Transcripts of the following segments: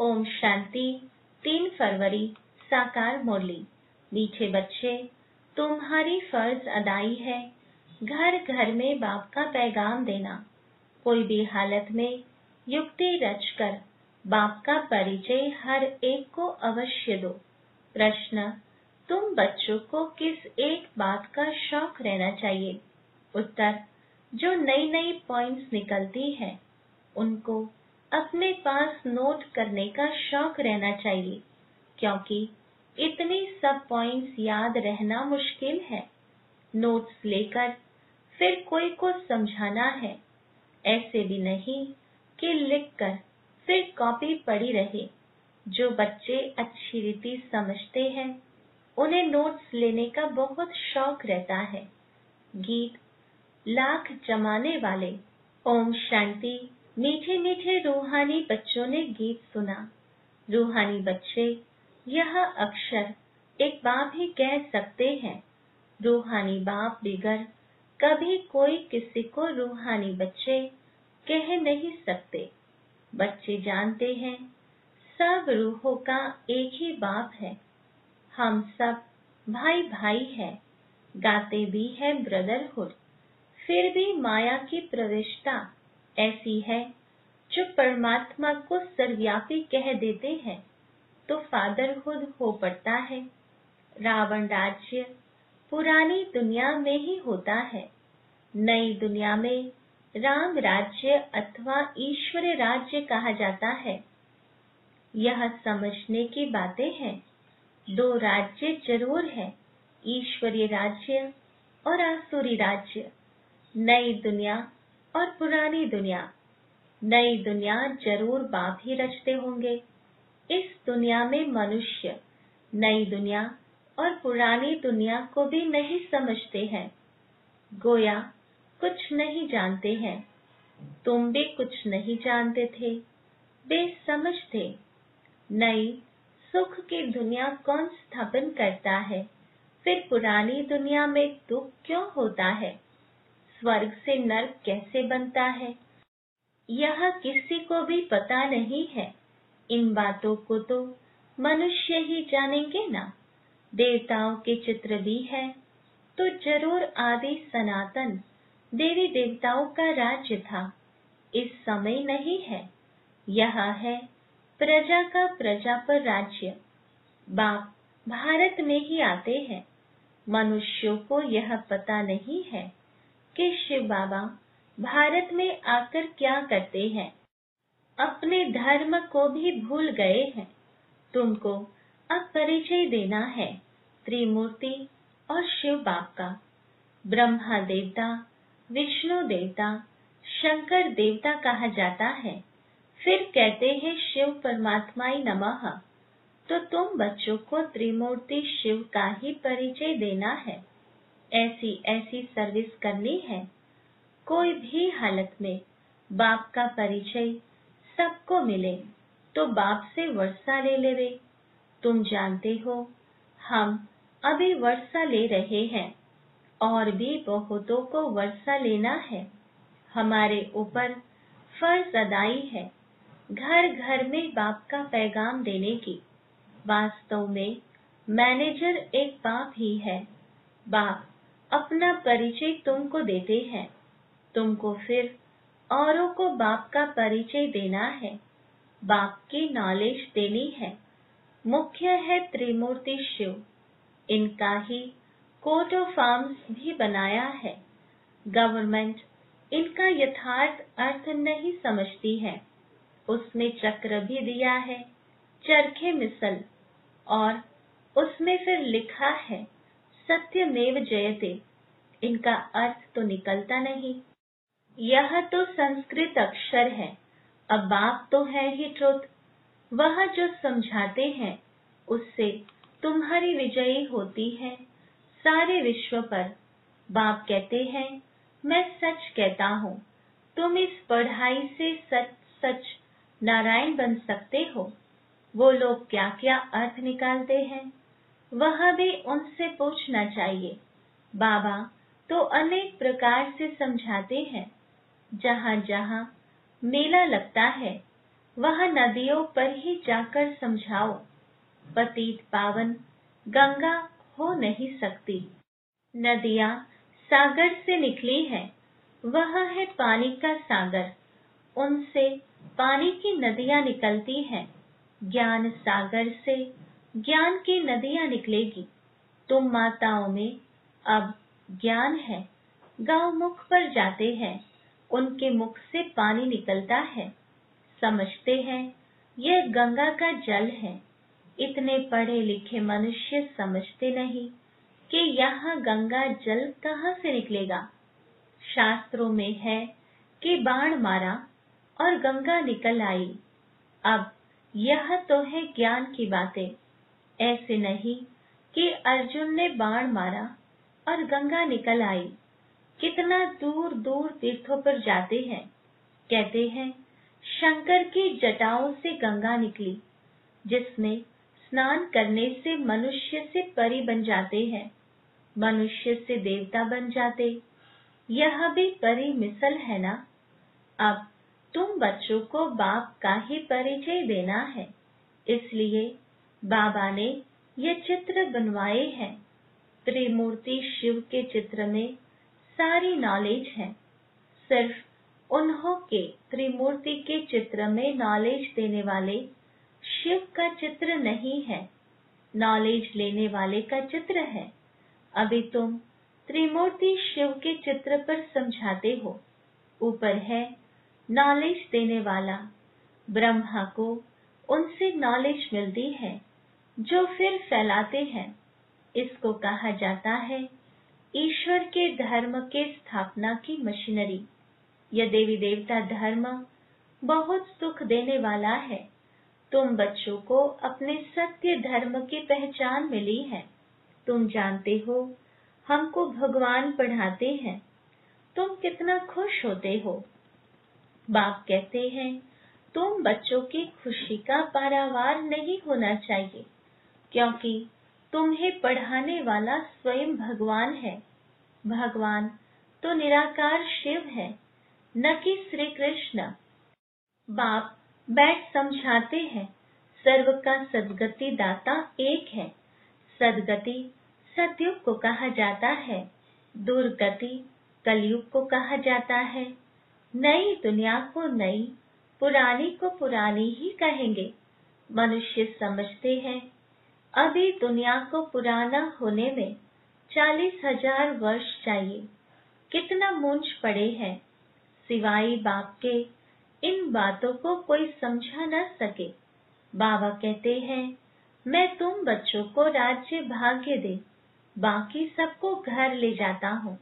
ओम शांति। तीन फरवरी, साकार मुरली। मीठे बच्चे, तुम्हारी फ़र्ज़ अदाई है। घर घर में बाप का पैगाम देना। कोई भी हालत में युक्ति रचकर बाप का परिचय हर एक को अवश्य दो। प्रश्न, तुम बच्चों को किस एक बात का शौक रहना चाहिए? उत्तर, जो नई नई पॉइंट्स निकलती है, उनको अपने पास नोट करने का शौक रहना चाहिए, क्योंकि इतनी सब पॉइंट्स याद रहना मुश्किल है। नोट्स लेकर फिर कोई को समझाना है। ऐसे भी नहीं कि लिखकर फिर कॉपी पड़ी रहे। जो बच्चे अच्छी रीति समझते हैं, उन्हें नोट्स लेने का बहुत शौक रहता है। गीत लाख जमाने वाले, ओम शांति। मीठे मीठे रूहानी बच्चों ने गीत सुना। रूहानी बच्चे, यह अक्षर एक बाप ही कह सकते हैं। रूहानी बाप बिगर कभी कोई किसी को रूहानी बच्चे कह नहीं सकते। बच्चे जानते हैं, सब रूहों का एक ही बाप है। हम सब भाई भाई है, गाते भी है ब्रदरहुड, फिर भी माया की प्रविष्टा ऐसी है, जो परमात्मा को सर्वव्यापी कह देते हैं तो फादरहुड हो पड़ता है। रावण राज्य पुरानी दुनिया में ही होता है। नई दुनिया में राम राज्य अथवा ईश्वर राज्य कहा जाता है। यह समझने की बातें हैं। दो राज्य ज़रूर है, ईश्वरीय राज्य और आसुरी राज्य। नई दुनिया और पुरानी दुनिया। नई दुनिया ज़रूर बाप ही रचते होंगे। इस दुनिया में मनुष्य नई दुनिया और पुरानी दुनिया को भी नहीं समझते हैं। गोया कुछ नहीं जानते हैं। तुम भी कुछ नहीं जानते थे। बेसमझ थे नई सुख की दुनिया कौन स्थापन करता है? फिर पुरानी दुनिया में दुख क्यों होता है? स्वर्ग से नर्क कैसे बनता है? यह किसी को भी पता नहीं है। इन बातों को तो मनुष्य ही जानेंगे ना। देवताओं के चित्र भी है। तो ज़रूर आदि सनातन देवी देवताओं का राज्य था। इस समय नहीं है। यह है प्रजा का प्रजा पर राज्य। बाप भारत में ही आते हैं। मनुष्यों को यह पता नहीं है। कि शिव बाबा, भारत में आकर क्या करते हैं? अपने धर्म को भी भूल गए हैं। तुमको अब परिचय देना है, त्रिमूर्ति और शिव बाप का। ब्रह्मा देवता, विष्णु देवता, शंकर देवता कहा जाता है। फिर कहते हैं शिव परमात्माई नमः। तो तुम बच्चों को त्रिमूर्ति शिव का ही परिचय देना है। ऐसी ऐसी सर्विस करनी है। कोई भी हालत में बाप का परिचय सबको मिले तो बाप से वर्षा ले लेवे। तुम जानते हो, हम अभी वर्षा ले रहे हैं, और भी बहुतों को वर्षा लेना है। हमारे ऊपर फ़र्ज़ अदाई है घर घर में बाप का पैगाम देने की। वास्तव में मैनेजर एक बाप ही है। बाप अपना परिचय तुमको देते हैं। तुमको फिर औरों को बाप का परिचय देना है। बाप की नॉलेज देनी है। मुख्य है त्रिमूर्ति शिव। इनका ही कोर्ट ऑफ़ आर्म्स भी बनाया है। गवर्नमेंट इनका यथार्थ अर्थ नहीं समझती है। उसमें चक्र भी दिया है, चरखे मिसल, और उसमें फिर लिखा है, सत्यमेव जयते। इनका अर्थ तो निकलता नहीं। यह तो संस्कृत अक्षर है, अब बाप तो है ही ट्रुथ वह जो समझाते हैं, उससे तुम्हारी विजयी होती है। सारे विश्व पर बाप कहते हैं, मैं सच कहता हूँ, तुम इस पढ़ाई से सच सच नारायण बन सकते हो। वो लोग क्या क्या अर्थ निकालते हैं, वह भी उनसे पूछना चाहिए। बाबा तो अनेक प्रकार से समझाते हैं। जहाँ जहाँ मेला लगता है, वह नदियों पर ही जाकर समझाओ। पतित पावन गंगा हो नहीं सकती। नदियाँ सागर से निकली है। वह है पानी का सागर। उनसे पानी की नदियाँ निकलती हैं। ज्ञान सागर से ज्ञान की नदियाँ निकलेगी। तुम माताओं में अब ज्ञान है। गाँव मुख पर जाते हैं। उनके मुख से पानी निकलता है। समझते हैं, यह गंगा का जल है। इतने पढ़े लिखे मनुष्य समझते नहीं कि यहाँ गंगा जल कहाँ से निकलेगा। शास्त्रों में है कि बाण मारा और गंगा निकल आई। अब यह तो है ज्ञान की बातें। ऐसे नहीं कि अर्जुन ने बाण मारा और गंगा निकल आई। कितना दूर दूर तीर्थों पर जाते हैं। कहते हैं, शंकर की जटाओं से गंगा निकली, जिसमें स्नान करने से मनुष्य से परी बन जाते हैं, मनुष्य से देवता बन जाते। यह भी परी मिसल है ना? अब तुम बच्चों को बाप का ही परिचय देना है, इसलिए बाबा ने ये चित्र बनवाए हैं। त्रिमूर्ति शिव के चित्र में सारी नॉलेज है। सिर्फ़ उन्हों के त्रिमूर्ति के चित्र में नॉलेज देने वाले शिव का चित्र नहीं है। नॉलेज लेने वाले का चित्र है। अभी तुम त्रिमूर्ति शिव के चित्र पर समझाते हो। ऊपर है नॉलेज देने वाला। ब्रह्मा को उनसे नॉलेज मिलती है, जो फिर फैलाते हैं। इसको कहा जाता है, ईश्वर के धर्म के स्थापना की मशीनरी। यह देवी देवता धर्म बहुत सुख देने वाला है। तुम बच्चों को अपने सत्य धर्म की पहचान मिली है। तुम जानते हो, हमको भगवान पढ़ाते हैं। तुम कितना खुश होते हो। बाप कहते हैं, तुम बच्चों की खुशी का पारावार नहीं होना चाहिए, क्योंकि तुम्हें पढ़ाने वाला स्वयं भगवान है। भगवान तो निराकार शिव है, न कि श्री कृष्ण। बाप, बैठ समझाते हैं, सर्व का सदगति दाता एक है। सदगति, सतयुग को कहा जाता है, दुर्गति, कलयुग को कहा जाता है। नई दुनिया को नई, पुरानी को पुरानी ही कहेंगे। मनुष्य समझते हैं अभी दुनिया को पुराना होने में चालीस हज़ार वर्ष चाहिए। कितना मुंज पड़े हैं। सिवाय बाप के, इन बातों को कोई समझा न सके। बाबा कहते हैं, मैं तुम बच्चों को राज्य भाग्य दे, बाकी सबको घर ले जाता हूँ।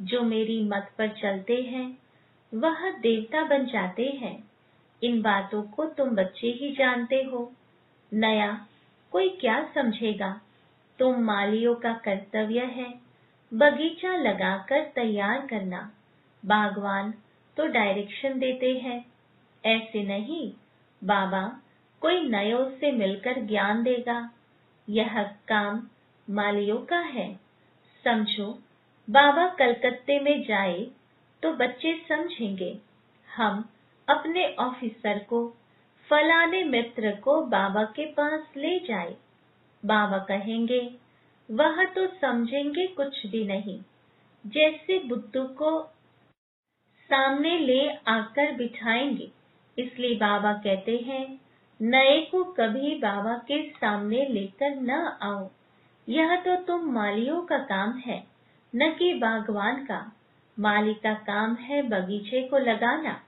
जो मेरी मत पर चलते हैं, वह देवता बन जाते हैं। इन बातों को तुम बच्चे ही जानते हो। नया कोई क्या समझेगा? तुम मालियों का कर्तव्य है बगीचा लगाकर तैयार करना। बागवान तो डायरेक्शन देते हैं। ऐसे नहीं, बाबा कोई नयो से मिलकर ज्ञान देगा। यह काम मालियों का है। समझो, बाबा कलकत्ते में जाए तो बच्चे समझेंगे। हम अपने ऑफिसर को फलाने मित्र को बाबा के पास ले जाए। बाबा कहेंगे, वह तो समझेंगे कुछ भी नहीं। जैसे बुद्धू को सामने ले आकर बिठाएँगे, इसलिए बाबा कहते हैं, नए को कभी बाबा के सामने लेकर न आओ। यह तो तुम मालियों का काम है, न कि बागवान का। माली का काम है बगीचे को लगाना।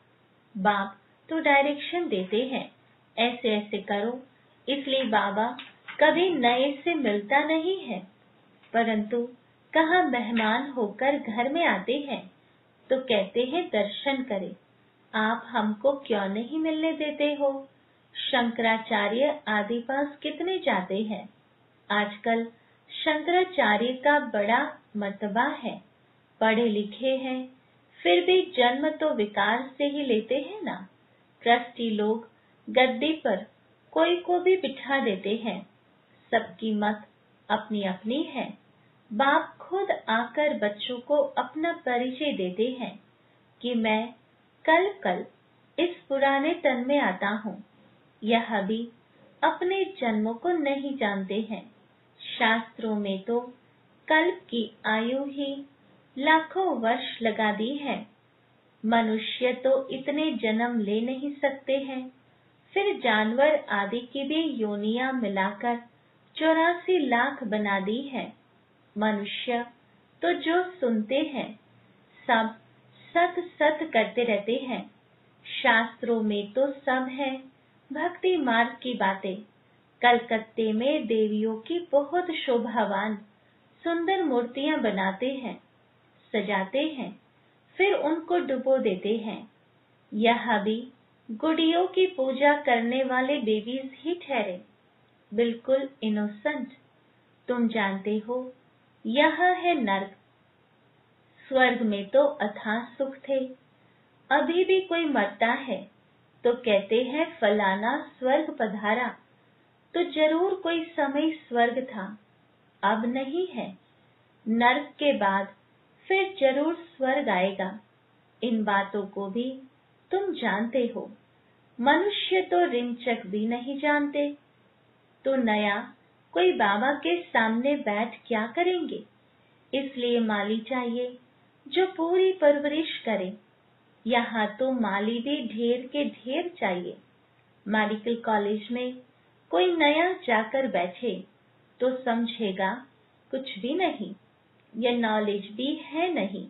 बाप तो डायरेक्शन देते हैं। ऐसे ऐसे करो। इसलिए बाबा कभी नए से मिलता नहीं है। परंतु कहा मेहमान होकर घर में आते हैं तो कहते हैं, दर्शन करें। आप हमको क्यों नहीं मिलने देते हो? शंकराचार्य आदि पास कितने जाते हैं? आजकल शंकराचार्य का बड़ा मतबा है। पढ़े लिखे हैं, फिर भी जन्म तो विकार से ही लेते हैं ना। ट्रस्टी लोग गद्दी पर कोई को भी बिठा देते हैं। सबकी मत अपनी अपनी है। बाप खुद आकर बच्चों को अपना परिचय देते हैं कि मैं कल कल इस पुराने तन में आता हूँ। यह भी अपने जन्मों को नहीं जानते हैं। शास्त्रों में तो कल्प की आयु ही लाखों वर्ष लगा दी है। मनुष्य तो इतने जन्म ले नहीं सकते हैं। फिर जानवर आदि की भी योनिया मिलाकर चौरासी लाख बना दी है। मनुष्य तो जो सुनते हैं, सब सत सत करते रहते हैं। शास्त्रों में तो सब है, भक्ति मार्ग की बातें। कलकत्ते में देवियों की बहुत शोभावान, सुंदर मूर्तियाँ बनाते हैं, सजाते हैं। फिर उनको डुबो देते हैं। यह भी गुड़ियों की पूजा करने वाले बेबीज ही ठहरे। बिल्कुल इनोसेंट तुम जानते हो, यह है नर्क। स्वर्ग में तो अथाह सुख थे। अभी भी कोई मरता है तो कहते हैं, फलाना स्वर्ग पधारा। तो ज़रूर कोई समय स्वर्ग था। अब नहीं है। नर्क के बाद फिर ज़रूर स्वर्ग आएगा। इन बातों को भी तुम जानते हो। मनुष्य तो रिमचक भी नहीं जानते। तो नया, कोई बाबा के सामने बैठ क्या करेंगे? इसलिए माली चाहिए, जो पूरी परवरिश करे। यहाँ तो माली भी ढेर के ढेर चाहिए। मेडिकल कॉलेज में कोई नया जाकर बैठे तो समझेगा कुछ भी नहीं। यह नॉलेज भी है नहीं।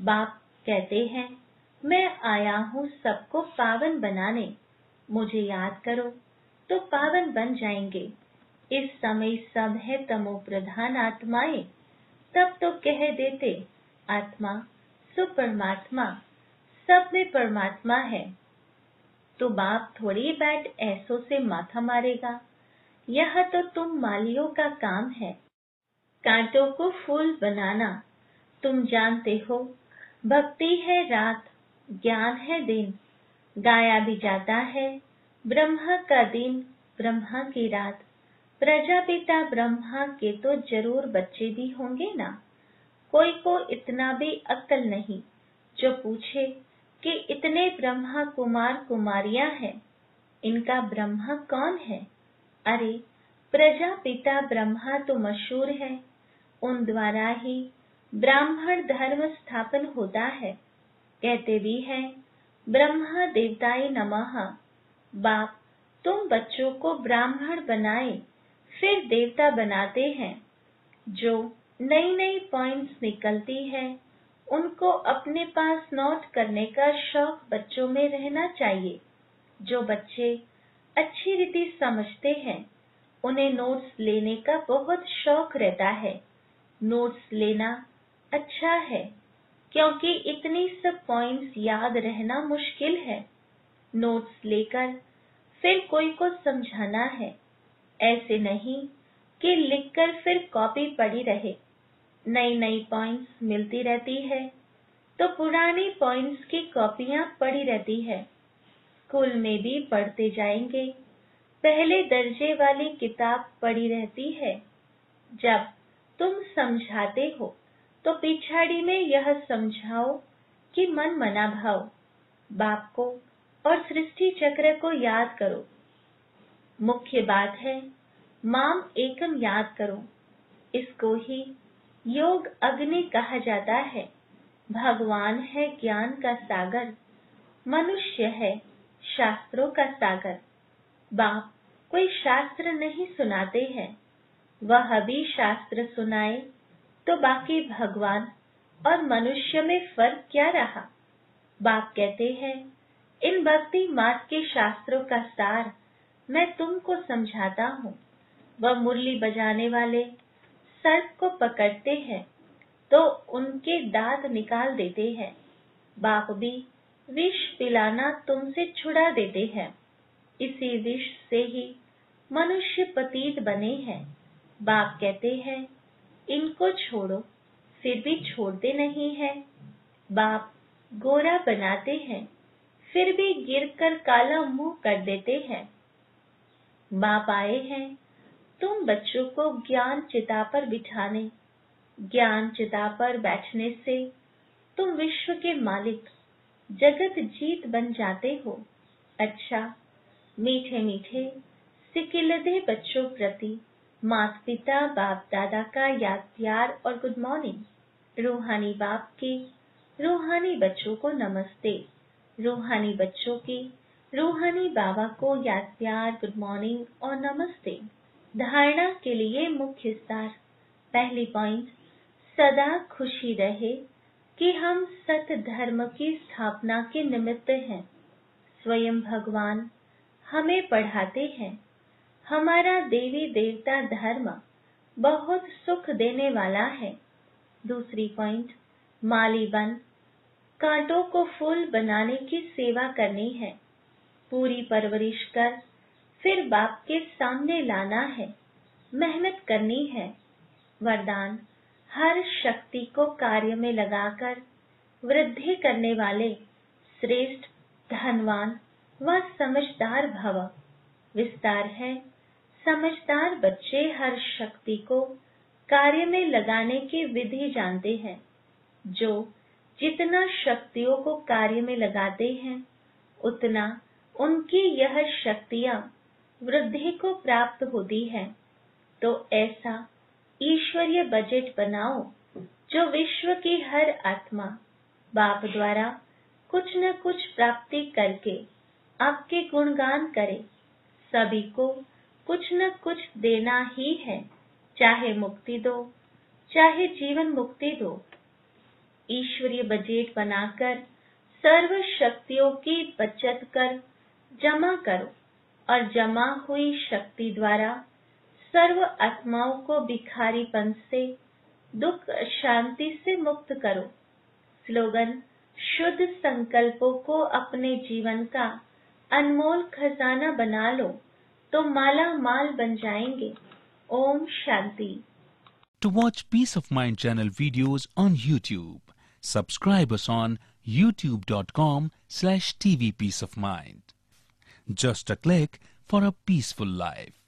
बाप कहते हैं, मैं आया हूँ सबको पावन बनाने। मुझे याद करो तो पावन बन जाएँगे। इस समय सब है तमो प्रधान आत्माएँ। तब तो कह देते, आत्मा, सुपरमात्मा, सब में परमात्मा है। तो बाप थोड़ी बैठ ऐसो से माथा मारेगा, यह तो तुम मालियों का काम है। कांटों को फूल बनाना। तुम जानते हो, भक्ति है रात, ज्ञान है दिन। गाया भी जाता है, ब्रह्मा का दिन, ब्रह्मा की रात। प्रजापिता ब्रह्मा के तो ज़रूर बच्चे भी होंगे ना। कोई को इतना भी अक्ल नहीं, जो पूछे कि इतने ब्रह्मा कुमार कुमारियाँ हैं, इनका ब्रह्मा कौन है? अरे, प्रजापिता ब्रह्मा तो मशहूर है। उन द्वारा ही ब्राह्मण धर्म स्थापन होता है। कहते भी हैं, ब्रह्मा देवताए नमः। बाप, तुम बच्चों को ब्राह्मण बनाए, फिर देवता बनाते हैं। जो नई नई पॉइंट्स निकलती है, उनको अपने पास नोट करने का शौक बच्चों में रहना चाहिए। जो बच्चे अच्छी रीति समझते हैं, उन्हें नोट्स लेने का बहुत शौक रहता है। नोट्स लेना अच्छा है, क्योंकि इतनी सब पॉइंट्स याद रहना मुश्किल है। नोट्स लेकर फिर कोई को समझाना है। ऐसे नहीं कि लिखकर फिर कॉपी पड़ी रहे। नई नई पॉइंट्स मिलती रहती है तो पुरानी पॉइंट्स की कॉपियाँ पड़ी रहती है। स्कूल में भी पढ़ते जाएँगे, पहले दर्जे वाली किताब पड़ी रहती है। जब तुम समझाते हो। तो पिछाड़ी में यह समझाओ कि मन मना भाव, बाप को और सृष्टि चक्र को याद करो। मुख्य बात है, माम एकम याद करो। इसको ही योग अग्नि कहा जाता है। भगवान है ज्ञान का सागर, मनुष्य है शास्त्रों का सागर। बाप कोई शास्त्र नहीं सुनाते हैं। वह भी शास्त्र सुनाए तो बाकी भगवान और मनुष्य में फ़र्क क्या रहा? बाप कहते हैं, इन भक्ति मार्ग के शास्त्रों का सार मैं तुमको समझाता हूँ। वह मुरली बजाने वाले सर्प को पकड़ते हैं तो उनके दांत निकाल देते हैं। बाप भी विष पिलाना तुमसे छुड़ा देते हैं। इसी विष से ही मनुष्य पतीत बने हैं। बाप कहते हैं, इनको छोड़ो, फिर भी छोड़ते नहीं है। बाप गोरा बनाते हैं, फिर भी गिरकर काला मुँह कर देते हैं। बाप आए हैं, तुम बच्चों को ज्ञान चिता पर बिठाने, ज्ञान चिता पर बैठने से तुम विश्व के मालिक, जगत जीत बन जाते हो। अच्छा मीठे मीठे सिकिलदे बच्चों प्रति माता पिता बाप दादा का याद प्यार और गुड मॉर्निंग रूहानी बाप की, रूहानी बच्चों को नमस्ते। रूहानी बच्चों की, रूहानी बाबा को याद प्यार गुड मॉर्निंग और नमस्ते। धारणा के लिए मुख्य सार पहली पॉइंट सदा खुशी रहे कि हम सत धर्म की स्थापना के निमित्त हैं। स्वयं भगवान हमें पढ़ाते हैं। हमारा देवी देवता धर्म बहुत सुख देने वाला है। दूसरी पॉइंट माली बन कांटों को फूल बनाने की सेवा करनी है। पूरी परवरिश कर फिर बाप के सामने लाना है। मेहनत करनी है। वरदान, हर शक्ति को कार्य में लगाकर वृद्धि करने वाले श्रेष्ठ, धनवान व समझदार भव। विस्तार है। समझदार बच्चे हर शक्ति को कार्य में लगाने की विधि जानते हैं, जो जितना शक्तियों को कार्य में लगाते हैं, उतना उनकी यह शक्तियाँ वृद्धि को प्राप्त होती है। तो ऐसा ईश्वरीय बजट बनाओ, जो विश्व की हर आत्मा, बाप द्वारा कुछ न कुछ प्राप्ति करके आपके गुणगान करे। सभी को कुछ न कुछ देना ही है। चाहे मुक्ति दो, चाहे जीवन मुक्ति दो। ईश्वरीय बजट बनाकर सर्व शक्तियों की बचत कर, जमा करो। और जमा हुई शक्ति द्वारा सर्व आत्माओं को भिखारीपन से, दुख शांति से मुक्त करो। स्लोगन, शुद्ध संकल्पों को अपने जीवन का अनमोल खजाना बना लो। तो माला माल बन जाएँगे Om Shanti To watch Peace of Mind channel videos on YouTube, subscribe us on youtube.com slash tvpeaceofmind. Just a click for a peaceful life.